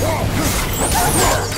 Whoa!